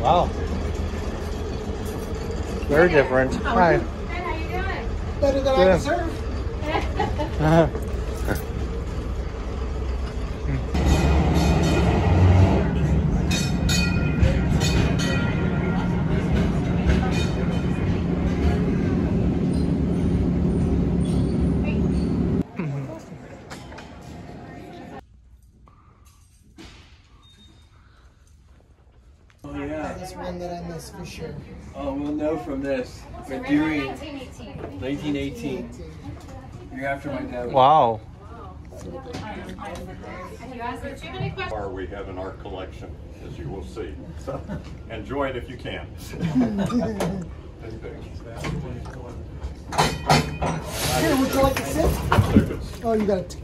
Wow. Very different. Hi. Hey, how you doing? Better than Yeah. I deserve. Oh one that I missed for sure. Oh, we'll know from this. So But during 1918. 1918, you're after my dad. Wow. Have you asked her too many questions? Are we have in our collection, as you will see. So enjoy it if you can. Here, would you like to sit? Oh, you got it.